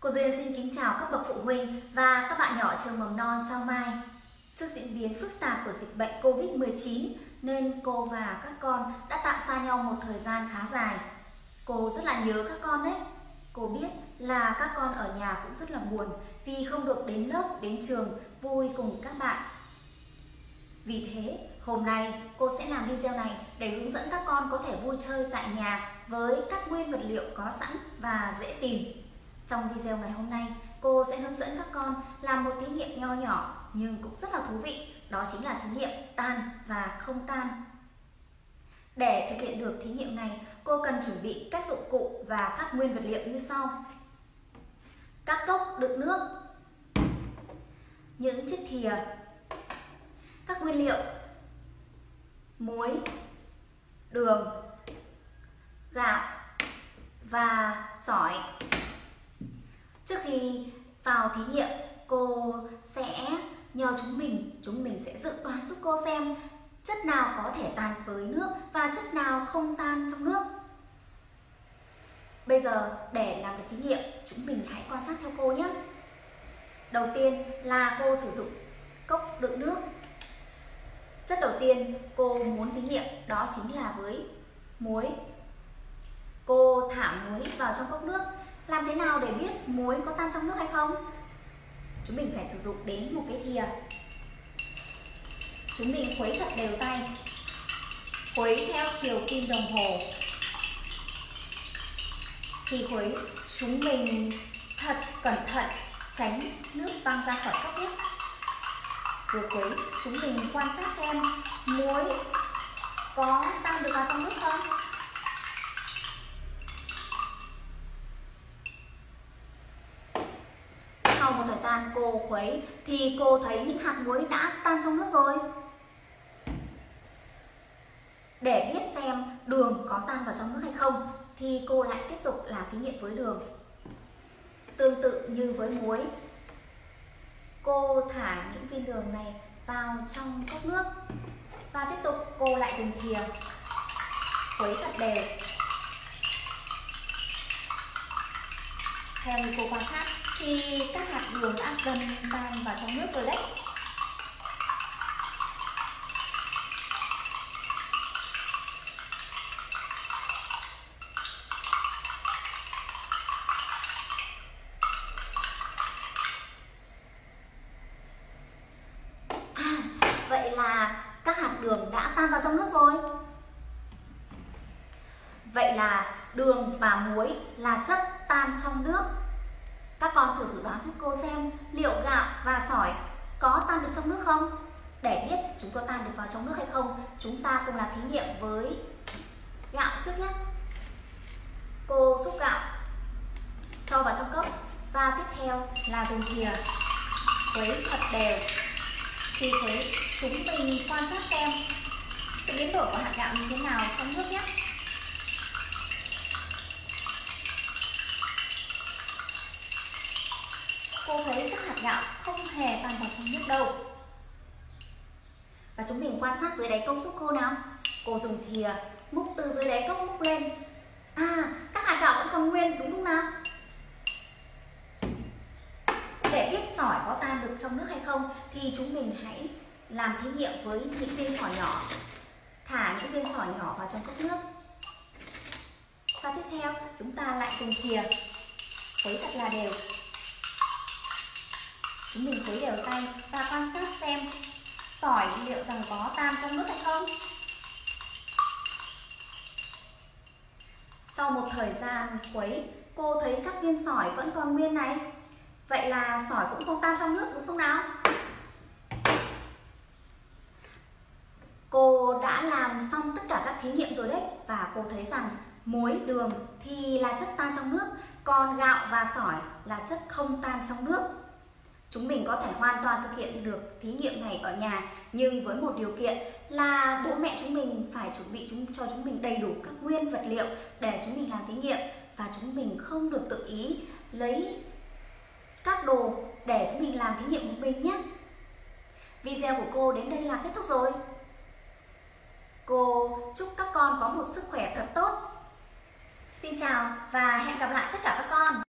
Cô Duyên xin kính chào các bậc phụ huynh và các bạn nhỏ trường mầm non Sao Mai. Trước diễn biến phức tạp của dịch bệnh Covid-19 nên cô và các con đã tạm xa nhau một thời gian khá dài. Cô rất là nhớ các con đấy. Cô biết là các con ở nhà cũng rất là buồn vì không được đến lớp, đến trường vui cùng các bạn. Vì thế, hôm nay cô sẽ làm video này để hướng dẫn các con có thể vui chơi tại nhà với các nguyên vật liệu có sẵn và dễ tìm. Trong video ngày hôm nay, cô sẽ hướng dẫn các con làm một thí nghiệm nho nhỏ nhưng cũng rất là thú vị, đó chính là thí nghiệm tan và không tan. Để thực hiện được thí nghiệm này, cô cần chuẩn bị các dụng cụ và các nguyên vật liệu như sau. Các cốc đựng nước, những chiếc thìa, các nguyên liệu muối, đường, gạo và sỏi. Trước khi vào thí nghiệm, cô sẽ nhờ chúng mình, chúng mình sẽ dự đoán giúp cô xem chất nào có thể tan với nước và chất nào không tan trong nước. Bây giờ để làm được thí nghiệm, chúng mình hãy quan sát theo cô nhé. Đầu tiên là cô sử dụng cốc đựng nước. Chất đầu tiên cô muốn thí nghiệm đó chính là với muối. Cô thả muối vào trong cốc nước làm thế nào để biết muối có tan trong nước hay không? Chúng mình phải sử dụng đến một cái thìa. Chúng mình khuấy thật đều tay. Khuấy theo chiều kim đồng hồ. Khi khuấy, chúng mình thật cẩn thận tránh nước văng ra khỏi cốc nhé Vừa khuấy, chúng mình quan sát xem muối có tan được vào trong nước không? Sau một thời gian cô khuấy thì cô thấy những hạt muối đã tan trong nước rồi. Để biết xem đường có tan vào trong nước hay không, thì cô lại tiếp tục làm thí nghiệm với đường. Tương tự như với muối, cô thả những viên đường này vào trong cốc nước và tiếp tục cô lại dùng thìa khuấy thật đều. Theo như cô quan sát khi các hạt đường đã dần tan vào trong nước rồi đấy. À, vậy là các hạt đường đã tan vào trong nước rồi. Vậy là đường và muối là chất tan trong nước các con thử dự đoán giúp cô xem liệu gạo và sỏi có tan được trong nước không? Để biết chúng có tan được vào trong nước hay không, chúng ta cùng làm thí nghiệm với gạo trước nhé. Cô xúc gạo cho vào trong cốc và tiếp theo là dùng thìa khuấy thật đều. Khi thế, chúng mình quan sát xem sự biến đổi của hạt gạo như thế nào trong nước nhé. Cô thấy các hạt gạo không hề tan vào trong nước đâu. Và chúng mình quan sát dưới đáy cốc giúp cô nào. Cô dùng thìa, múc từ dưới đáy cốc múc lên. À các hạt gạo vẫn còn nguyên, đúng không nào? Để biết sỏi có tan được trong nước hay không, thì chúng mình hãy làm thí nghiệm với những viên sỏi nhỏ. Thả những viên sỏi nhỏ vào trong cốc nước. Và tiếp theo, chúng ta lại dùng thìa. Khuấy thật là đều chúng mình khuấy đều tay và quan sát xem sỏi liệu rằng có tan trong nước hay không. Sau một thời gian khuấy, cô thấy các viên sỏi vẫn còn nguyên này. Vậy là sỏi cũng không tan trong nước, đúng không nào? Cô đã làm xong tất cả các thí nghiệm rồi đấy, và cô thấy rằng muối, đường thì là chất tan trong nước, còn gạo và sỏi là chất không tan trong nước. Chúng mình có thể hoàn toàn thực hiện được thí nghiệm này ở nhà, nhưng với một điều kiện là bố mẹ chúng mình phải chuẩn bị chúng, cho chúng mình đầy đủ các nguyên vật liệu để chúng mình làm thí nghiệm và chúng mình không được tự ý lấy các đồ để chúng mình làm thí nghiệm một mình nhé. Video của cô đến đây là kết thúc rồi. Cô chúc các con có một sức khỏe thật tốt. Xin chào và hẹn gặp lại tất cả các con.